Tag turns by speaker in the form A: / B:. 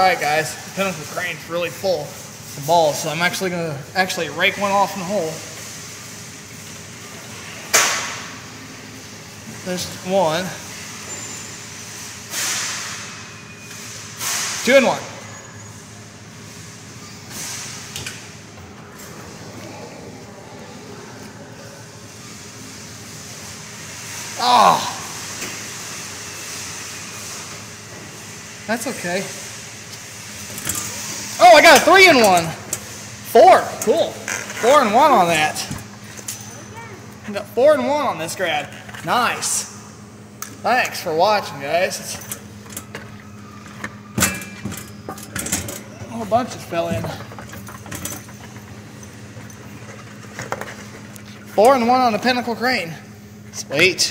A: Alright guys, the pinnacle crane's really full of balls, so I'm actually gonna actually rake one off in the hole. There's one. Two and one. Oh. That's okay. I got a three and one. Four. Cool. Four and one on that. Got four and one on this grad. Nice. Thanks for watching, guys. It's a whole bunch just fell in. Four and one on the Pinnacle Crane. Sweet.